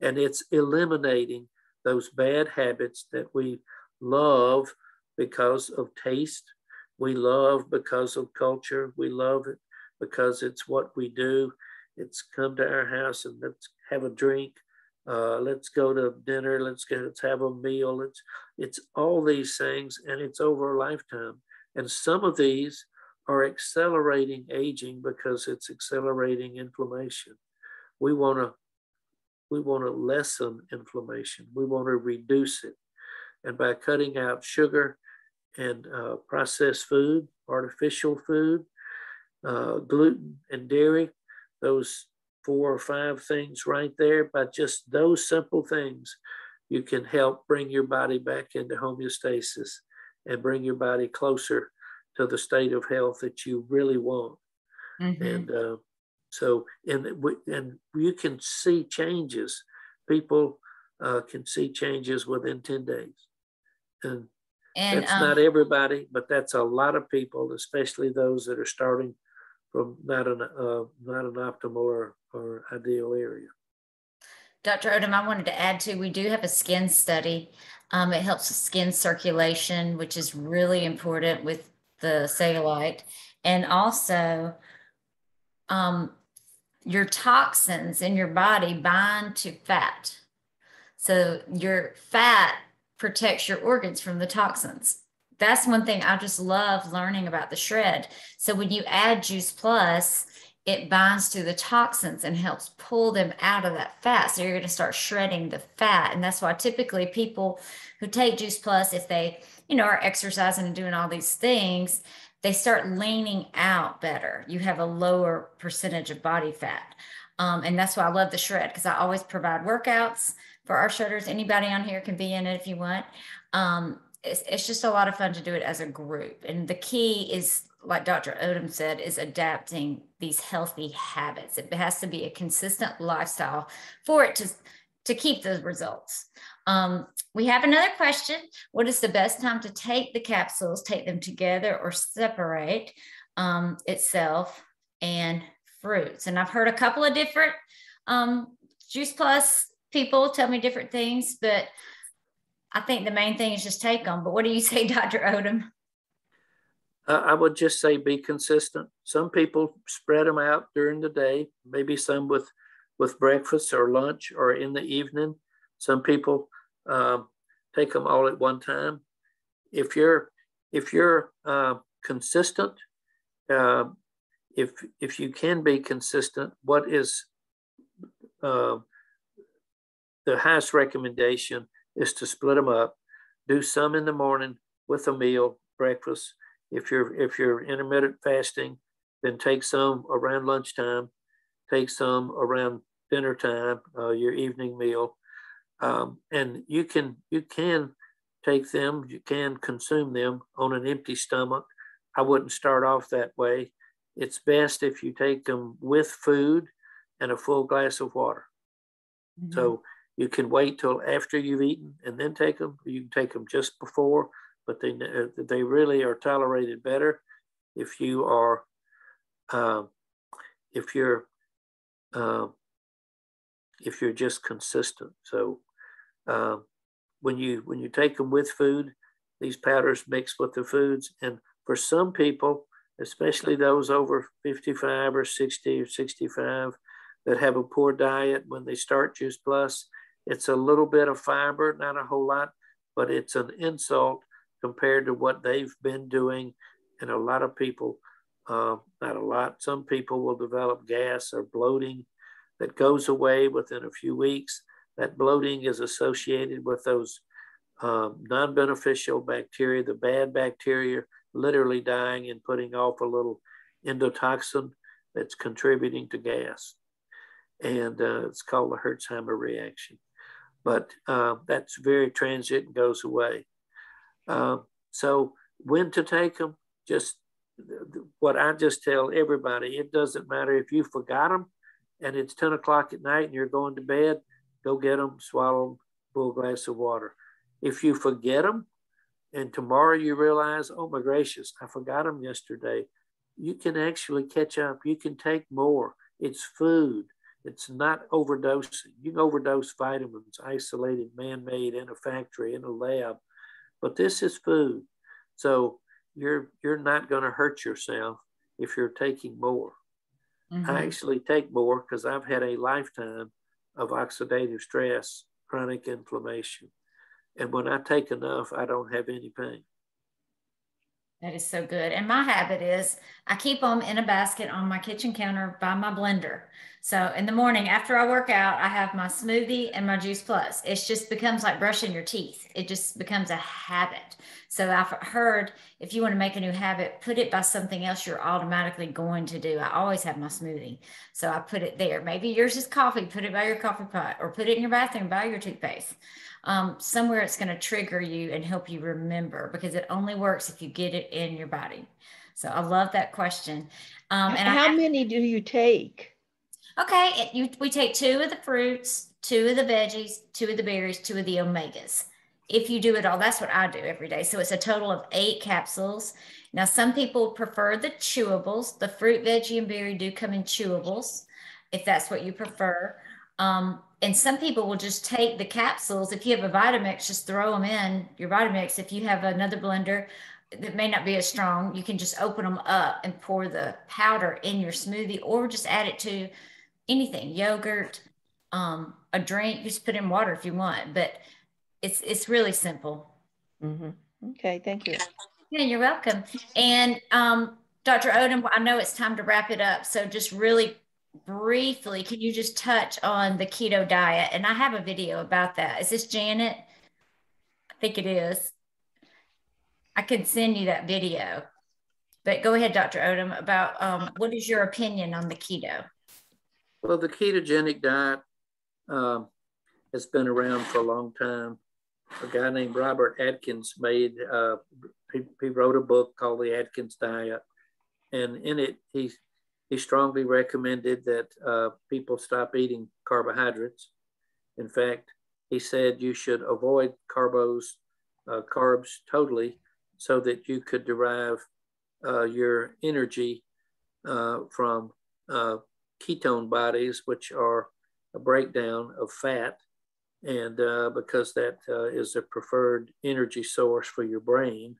S3: and it's eliminating those bad habits that we love because of taste. We love because of culture. We love it because it's what we do. It's come to our house and let's have a drink. Uh, let's go to dinner. Let's go. Let's have a meal. It's it's all these things, and it's over a lifetime. And some of these are accelerating aging because it's accelerating inflammation. We want to we want to lessen inflammation. We want to reduce it, and by cutting out sugar and uh, processed food, artificial food, uh, gluten and dairy, those four or five things right there, by just those simple things, you can help bring your body back into homeostasis and bring your body closer to the state of health that you really want.
S1: Mhm.
S3: And uh, so, and, we- and you can see changes. People uh, can see changes within 10 days. And
S1: And
S3: that's
S1: um,
S3: not everybody, but that's a lot of people, especially those that are starting from not an uh, not an optimal or, or ideal area.
S1: Dr. Odom, I wanted to add too, we do have a skin study. Um, it helps with skin circulation, which is really important with the cellulite. And also, um, your toxins in your body bind to fat. So your fat protects your organs from the toxins. That's one thing I just love learning about the shred. So when you add Juice Plus, it binds to the toxins and helps pull them out of that fat. So you're going to start shredding the fat. And that's why typically people who take Juice Plus, if they, you know, are exercising and doing all these things, they start leaning out better. You have a lower percentage of body fat. Um, and that's why I love the shred because I always provide workouts for our shredders. Anybody on here can be in it if you want. Um, it's, it's just a lot of fun to do it as a group. And the key is like Dr. Odom said, is adapting these healthy habits. It has to be a consistent lifestyle for it to, to keep the results. Um, we have another question. What is the best time to take the capsules, take them together or separate um, itself and fruits? And I've heard a couple of different um, Juice Plus people tell me different things, but I think the main thing is just take them. But what do you <laughs> say, Dr. Odom?
S3: I would just say be consistent. Some people spread them out during the day, maybe some with with breakfast or lunch or in the evening. Some people um, take them all at one time. If you're if you're uh, consistent, uh, if if you can be consistent, what is uh, the highest recommendation is to split them up. Do some in the morning with a meal, breakfast, if you're if you're intermittent fasting, then take some around lunchtime, take some around dinner time, uh, your evening meal, um, and you can you can take them, you can consume them on an empty stomach. I wouldn't start off that way. It's best if you take them with food and a full glass of water. Mm-hmm. So you can wait till after you've eaten and then take them. You can take them just before but they they really are tolerated better if you are uh, if you're uh, if you're just consistent. So uh, when you when you take them with food, these powders mix with the foods, and for some people, especially those over 55 or 60 or 65 that have a poor diet when they start Juice Plus, it's a little bit of fiber, not a whole lot, but it's an insult compared to what they've been doing. And a lot of people, uh, not a lot, some people will develop gas or bloating that goes away within a few weeks. That bloating is associated with those um, non beneficial bacteria, the bad bacteria literally dying and putting off a little endotoxin that's contributing to gas. And uh, it's called the Herxheimer reaction. But uh, that's very transient and goes away. Uh, so when to take them, just what I just tell everybody, it doesn't matter if you forgot them and it's 10 o'clock at night and you're going to bed, go get them, swallow them, full glass of water. If you forget them and tomorrow you realize, oh my gracious, I forgot them yesterday, you can actually catch up. You can take more. It's food. It's not overdosing. You can overdose vitamins, isolated, man made in a factory, in a lab but this is food. So you're you're not going to hurt yourself if you're taking more. Mm-hmm. I actually take more because I've had a lifetime of oxidative stress, chronic inflammation. And when I take enough, I don't have any pain.
S1: That is so good. And my habit is I keep them in a basket on my kitchen counter by my blender. So in the morning after I work out, I have my smoothie and my juice plus. It just becomes like brushing your teeth. It just becomes a habit. So I've heard if you want to make a new habit, put it by something else you're automatically going to do. I always have my smoothie. So I put it there. Maybe yours is coffee, put it by your coffee pot or put it in your bathroom by your toothpaste. Um, somewhere it's going to trigger you and help you remember because it only works if you get it in your body. So I love that question.
S5: Um, and how many do you take?
S1: Okay, it, you, we take two of the fruits, two of the veggies, two of the berries, two of the omegas. If you do it all, that's what I do every day. So it's a total of eight capsules. Now, some people prefer the chewables. The fruit, veggie, and berry do come in chewables, if that's what you prefer. Um, and some people will just take the capsules. If you have a Vitamix, just throw them in your Vitamix. If you have another blender that may not be as strong, you can just open them up and pour the powder in your smoothie or just add it to anything, yogurt, um, a drink, just put in water if you want, but it's, it's really simple.
S5: Mm-hmm. Okay, thank you.
S1: Yeah, you're welcome. And um, Dr. Odom, I know it's time to wrap it up. So just really briefly, can you just touch on the keto diet? And I have a video about that. Is this Janet? I think it is. I can send you that video. But go ahead, Dr. Odom, about um, what is your opinion on the keto?
S3: Well, the ketogenic diet um, has been around for a long time. A guy named Robert Atkins made, uh, he, he wrote a book called The Atkins Diet. And in it, he, he strongly recommended that uh, people stop eating carbohydrates. In fact, he said you should avoid carbos, uh, carbs totally so that you could derive uh, your energy uh, from uh, ketone bodies, which are a breakdown of fat. And uh, because that is a preferred energy source for your brain.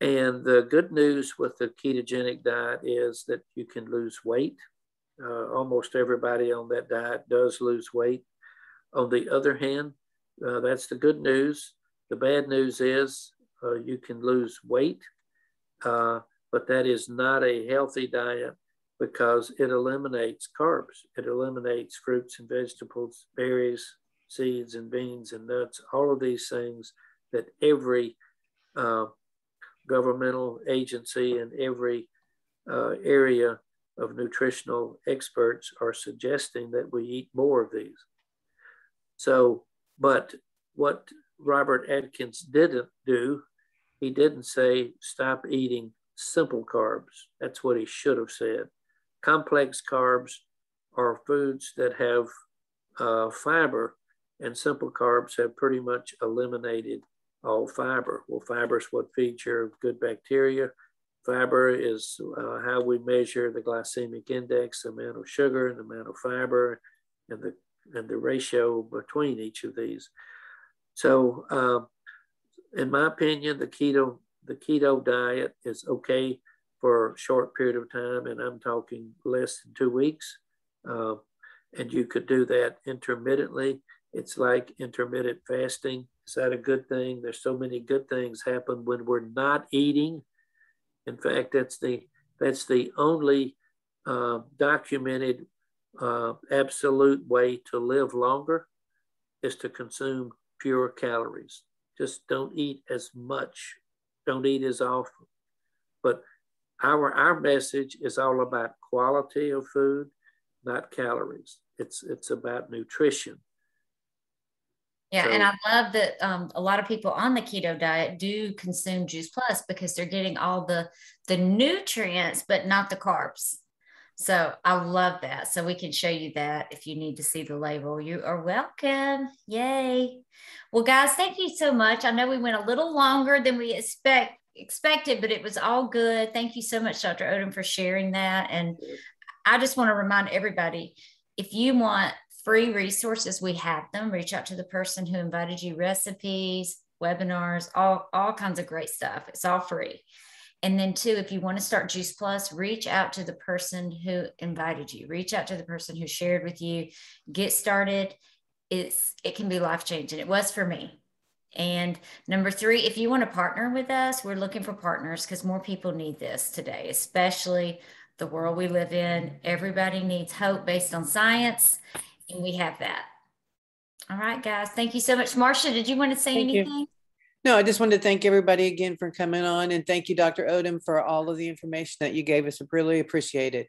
S3: And the good news with the ketogenic diet is that you can lose weight. Uh, almost everybody on that diet does lose weight. On the other hand, uh, that's the good news. The bad news is uh, you can lose weight, uh, but that is not a healthy diet because it eliminates carbs. It eliminates fruits and vegetables, berries, seeds and beans and nuts, all of these things that every uh, governmental agency and every uh, area of nutritional experts are suggesting that we eat more of these. So, but what Robert Atkins didn't do, he didn't say stop eating simple carbs. That's what he should have said. Complex carbs are foods that have uh, fiber, and simple carbs have pretty much eliminated all fiber. Well, fiber is what feeds your good bacteria. Fiber is uh, how we measure the glycemic index, the amount of sugar and the amount of fiber, and the and the ratio between each of these. So, uh, in my opinion, the keto the keto diet is okay for a short period of time, and I'm talking less than two weeks. Uh, and you could do that intermittently. It's like intermittent fasting. Is that a good thing? There's so many good things happen when we're not eating. In fact, that's the that's the only uh, documented uh, absolute way to live longer is to consume pure calories. Just don't eat as much. Don't eat as often. But our our message is all about quality of food, not calories. It's it's about nutrition.
S1: Yeah, so, and I love that um, a lot of people on the keto diet do consume Juice Plus because they're getting all the the nutrients, but not the carbs. So I love that. So we can show you that if you need to see the label. You are welcome. Yay. Well, guys, thank you so much. I know we went a little longer than we expect expected, but it was all good. Thank you so much, Dr. Odom, for sharing that. And I just want to remind everybody if you want free resources, we have them. Reach out to the person who invited you, recipes, webinars, all, all kinds of great stuff. It's all free. And then, two, if you want to start Juice Plus, reach out to the person who invited you, reach out to the person who shared with you, get started. It's, it can be life changing. It was for me. And number three, if you want to partner with us, we're looking for partners because more people need this today, especially the world we live in. Everybody needs hope based on science, and we have that. All right, guys. Thank you so much. Marcia, did you want to say thank anything? You.
S2: No, I just wanted to thank everybody again for coming on and thank you, Dr. Odom, for all of the information that you gave us. I really appreciate it.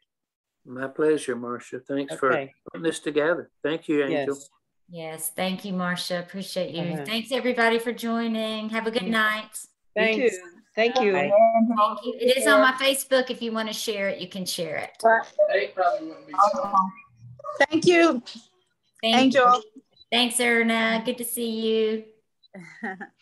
S3: My pleasure, Marcia. Thanks okay. for putting this together. Thank you, Angel.
S1: Yes. Yes, thank you, Marcia. Appreciate you. Uh-huh. Thanks everybody for joining. Have a good night.
S5: Thanks. You thank you. Thank
S1: you. It is on my Facebook. If you want to share it, you can share it.
S7: Thank you,
S1: thank
S7: Angel.
S1: You. Thanks, Erna. Good to see you. <laughs>